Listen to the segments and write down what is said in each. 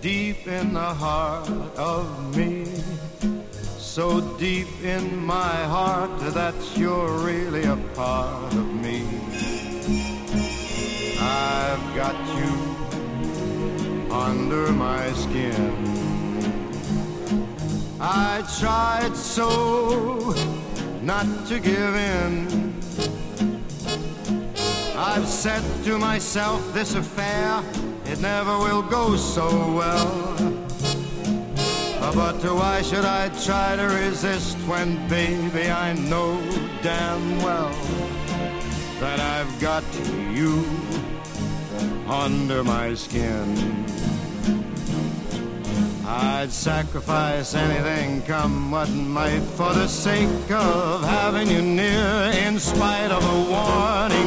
Deep in the heart of me, so deep in my heart that you're really a part of me. I've got you under my skin. I tried so not to give in. I've said to myself, this affair, it never will go so well. But why should I try to resist when, baby, I know damn well that I've got you under my skin. I'd sacrifice anything, come what might, for the sake of having you near, in spite of a warning.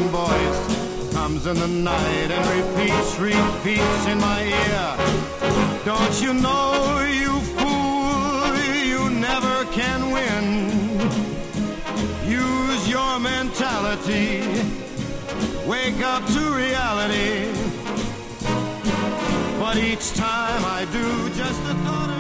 Comes in the night and repeats, repeats in my ear. Don't you know, you fool, you never can win. Use your mentality, wake up to reality. But each time I do, just the thought of